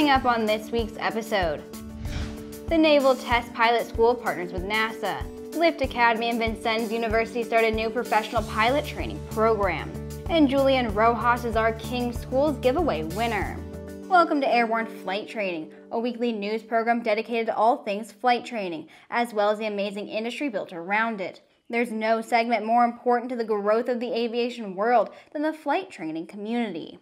Coming up on this week's episode, the Naval Test Pilot School partners with NASA. Lift Academy and Vincennes University start a new professional pilot training program. And Julian Rojas is our King Schools giveaway winner. Welcome to Airborne Flight Training, a weekly news program dedicated to all things flight training, as well as the amazing industry built around it. There's no segment more important to the growth of the aviation world than the flight training community.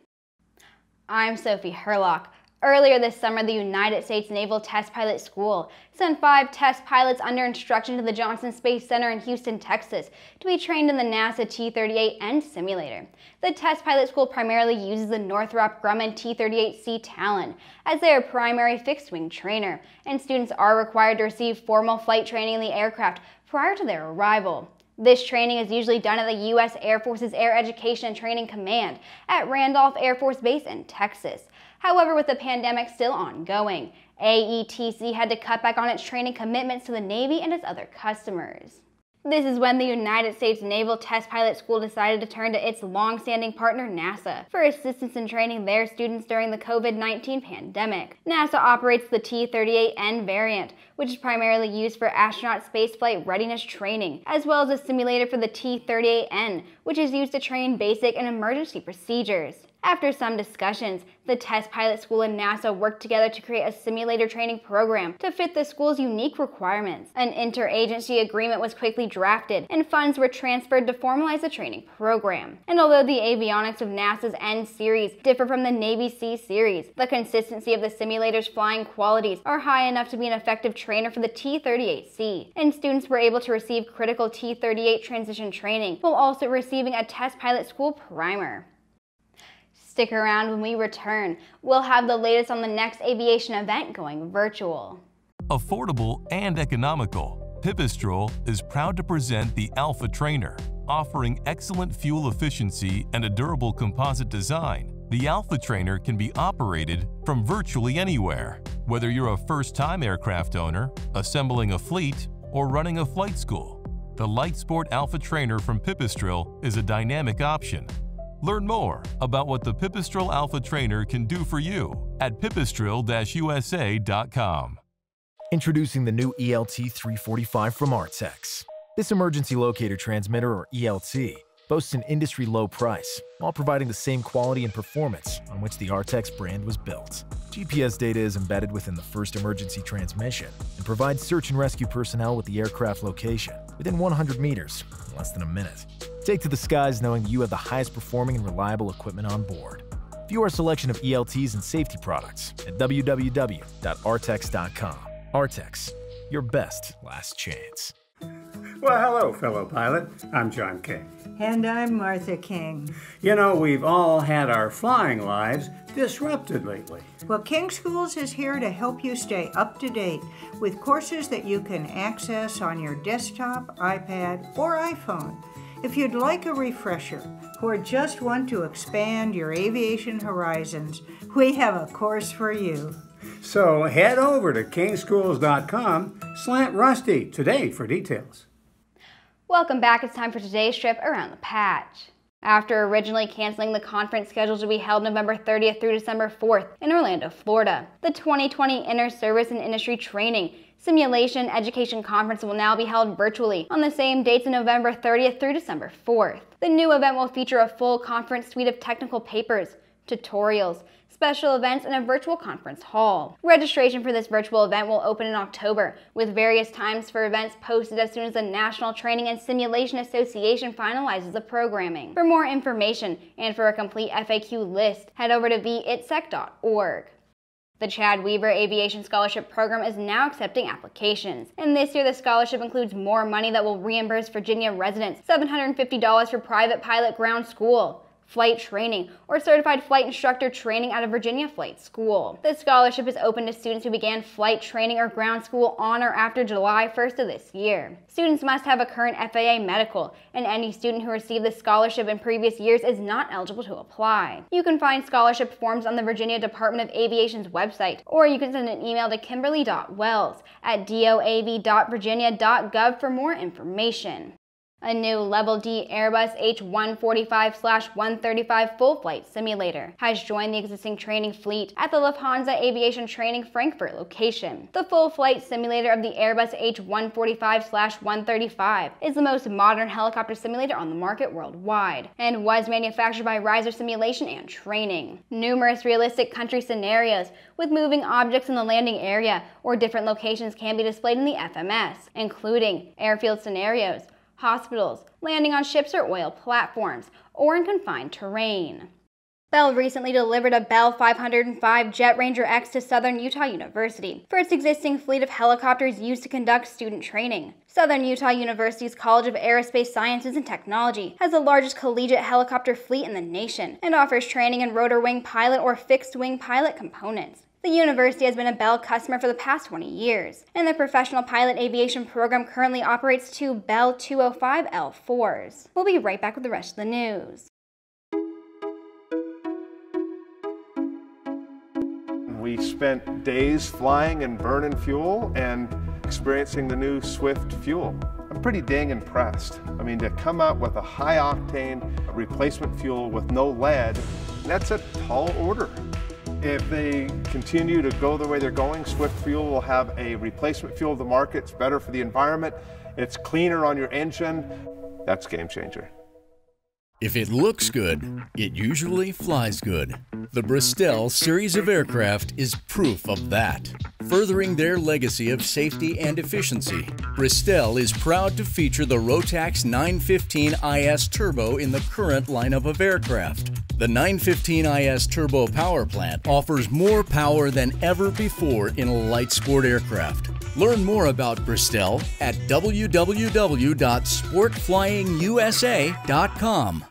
I'm Sophie Hurlock. Earlier this summer, the United States Naval Test Pilot School sent five test pilots under instruction to the Johnson Space Center in Houston, Texas, to be trained in the NASA T-38N simulator. The test pilot school primarily uses the Northrop Grumman T-38C Talon as their primary fixed-wing trainer, and students are required to receive formal flight training in the aircraft prior to their arrival. This training is usually done at the U.S. Air Force's Air Education and Training Command at Randolph Air Force Base in Texas. However, with the pandemic still ongoing, AETC had to cut back on its training commitments to the Navy and its other customers. This is when the United States Naval Test Pilot School decided to turn to its long-standing partner NASA for assistance in training their students during the COVID-19 pandemic. NASA operates the T-38N variant, which is primarily used for astronaut spaceflight readiness training, as well as a simulator for the T-38N, which is used to train basic and emergency procedures. After some discussions, the Test Pilot School and NASA worked together to create a simulator training program to fit the school's unique requirements. An interagency agreement was quickly drafted, and funds were transferred to formalize the training program. And although the avionics of NASA's N series differ from the Navy C series, the consistency of the simulator's flying qualities are high enough to be an effective trainer for the T-38C. And students were able to receive critical T-38 transition training while also receiving a Test Pilot School primer. Stick around when we return. We'll have the latest on the next aviation event going virtual. Affordable and economical, Pipistrel is proud to present the Alpha Trainer. Offering excellent fuel efficiency and a durable composite design, the Alpha Trainer can be operated from virtually anywhere. Whether you're a first-time aircraft owner, assembling a fleet, or running a flight school, the Light Sport Alpha Trainer from Pipistrel is a dynamic option Learn more about what the Pipistrel Alpha Trainer can do for you at pipistrel-usa.com. Introducing the new ELT 345 from Artex. This emergency locator transmitter, or ELT, boasts an industry-low price while providing the same quality and performance on which the Artex brand was built. GPS data is embedded within the first emergency transmission and provides search and rescue personnel with the aircraft location within 100 meters in less than a minute. Take to the skies knowing you have the highest performing and reliable equipment on board. View our selection of ELTs and safety products at www.artex.com. Artex, your best last chance. Well, hello, fellow pilot. I'm John King. And I'm Martha King. You know, we've all had our flying lives disrupted lately. Well, King Schools is here to help you stay up to date with courses that you can access on your desktop, iPad, or iPhone. If you'd like a refresher or just want to expand your aviation horizons, we have a course for you. So head over to kingschools.com slant rusty today for details. Welcome back. It's time for today's trip around the patch. After originally canceling the conference scheduled to be held November 30th through December 4th in Orlando, Florida, the 2020 Inter Service and Industry Training Simulation Education Conference will now be held virtually on the same dates of November 30th through December 4th. The new event will feature a full conference suite of technical papers, tutorials, special events, and a virtual conference hall. Registration for this virtual event will open in October, with various times for events posted as soon as the National Training and Simulation Association finalizes the programming. For more information and for a complete FAQ list, head over to iitsec.org. The Chad Weaver Aviation Scholarship Program is now accepting applications. And this year, the scholarship includes more money that will reimburse Virginia residents $750 for private pilot ground school, flight training, or certified flight instructor training at a Virginia flight school. This scholarship is open to students who began flight training or ground school on or after July 1st of this year. Students must have a current FAA medical, and any student who received the scholarship in previous years is not eligible to apply. You can find scholarship forms on the Virginia Department of Aviation's website, or you can send an email to kimberly.wells at doav.virginia.gov for more information. A new Level D Airbus H145-135 full flight simulator has joined the existing training fleet at the Lufthansa Aviation Training Frankfurt location. The full flight simulator of the Airbus H145-135 is the most modern helicopter simulator on the market worldwide and was manufactured by Reiser Simulation and Training. Numerous realistic country scenarios with moving objects in the landing area or different locations can be displayed in the FMS, including airfield scenarios, hospitals, landing on ships or oil platforms, or in confined terrain. Bell recently delivered a Bell 505 Jet Ranger X to Southern Utah University for its existing fleet of helicopters used to conduct student training. Southern Utah University's College of Aerospace Sciences and Technology has the largest collegiate helicopter fleet in the nation and offers training in rotor wing pilot or fixed wing pilot components. The university has been a Bell customer for the past 20 years, and the professional pilot aviation program currently operates two Bell 205L4s. We'll be right back with the rest of the news. We spent days flying and burning fuel and experiencing the new Swift fuel. I'm pretty dang impressed. I mean, to come out with a high octane replacement fuel with no lead, that's a tall order. If they continue to go the way they're going, Swift Fuel will have a replacement fuel of the market. It's better for the environment. It's cleaner on your engine. That's game changer. If it looks good, it usually flies good. The Bristell series of aircraft is proof of that. Furthering their legacy of safety and efficiency, Bristell is proud to feature the Rotax 915 IS Turbo in the current lineup of aircraft. The 915 IS Turbo power plant offers more power than ever before in a light sport aircraft. Learn more about Bristell at www.sportflyingusa.com.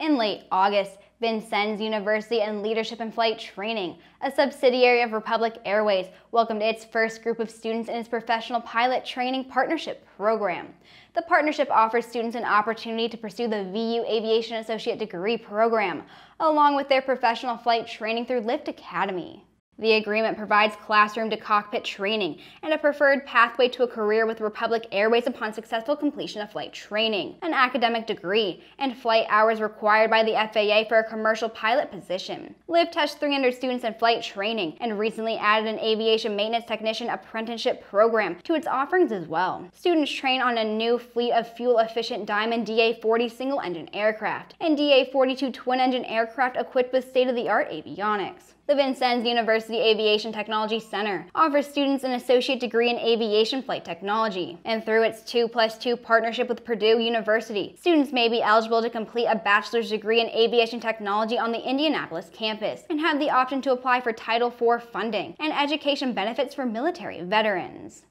In late August, Vincennes University and Leadership in Flight Training, a subsidiary of Republic Airways, welcomed its first group of students in its professional pilot training partnership program. The partnership offers students an opportunity to pursue the VU Aviation Associate Degree program, along with their professional flight training through Lift Academy. The agreement provides classroom to cockpit training and a preferred pathway to a career with Republic Airways upon successful completion of flight training, an academic degree, and flight hours required by the FAA for a commercial pilot position. Lift has 300 students in flight training and recently added an aviation maintenance technician apprenticeship program to its offerings as well. Students train on a new fleet of fuel-efficient Diamond DA-40 single-engine aircraft and DA-42 twin-engine aircraft equipped with state-of-the-art avionics. The Vincennes University Aviation Technology Center offers students an associate degree in aviation flight technology. And through its 2 plus 2 partnership with Purdue University, students may be eligible to complete a bachelor's degree in aviation technology on the Indianapolis campus and have the option to apply for Title IV funding and education benefits for military veterans.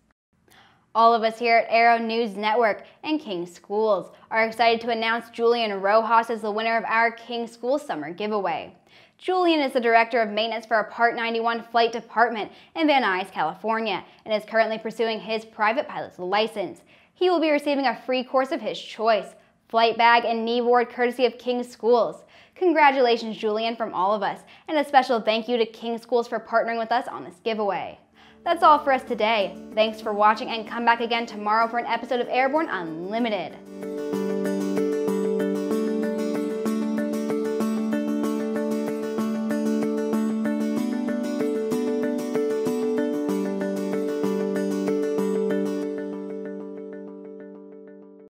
All of us here at Aero News Network and King Schools are excited to announce Julian Rojas as the winner of our King School Summer Giveaway. Julian is the director of maintenance for a Part 91 flight department in Van Nuys, California, and is currently pursuing his private pilot's license. He will be receiving a free course of his choice, flight bag and knee board courtesy of King Schools. Congratulations, Julian, from all of us, and a special thank you to King Schools for partnering with us on this giveaway. That's all for us today. Thanks for watching and come back again tomorrow for an episode of Airborne Unlimited.